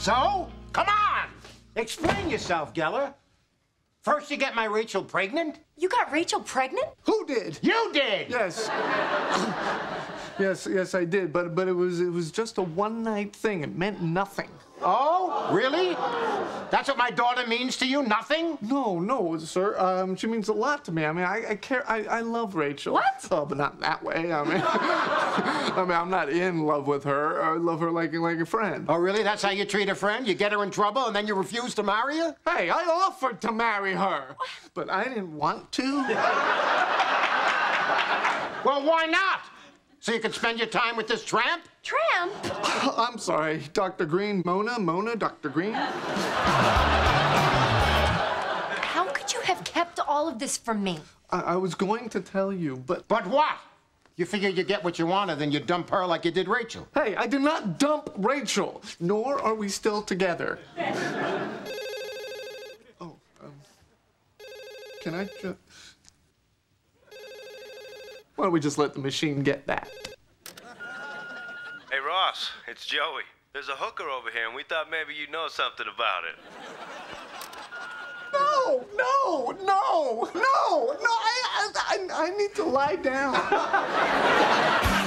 So? Come on! Explain yourself, Geller. First, you get my Rachel pregnant. You got Rachel pregnant? Who did? You did! Yes. yes, yes, I did. But but it was it was just a one night thing. It meant nothing. Oh, really? That's what my daughter means to you? Nothing? No, no, sir. Um, she means a lot to me. I mean, I, I care. I, I love Rachel. What? Oh, but not that way. I mean, I mean, I'm not in love with her. I love her like like a friend. Oh, really? That's how you treat a friend? You get her in trouble and then you refuse to marry her? Hey, I offered to marry her, but I didn't want to. Well, why not? So you can spend your time with this tramp? Tramp? I'm sorry, Dr. Green, Mona, Mona, Dr. Green. How could you have kept all of this from me? I, I was going to tell you, but But what? You figure you get what you want and then you dump her like you did Rachel. hey, I did not dump Rachel, nor are we still together. oh, um, can I just? Why don't we just let the machine get that? Hey, Ross, it's Joey. There's a hooker over here, and we thought maybe you'd know something about it. No, no, no, no, I need to lie down.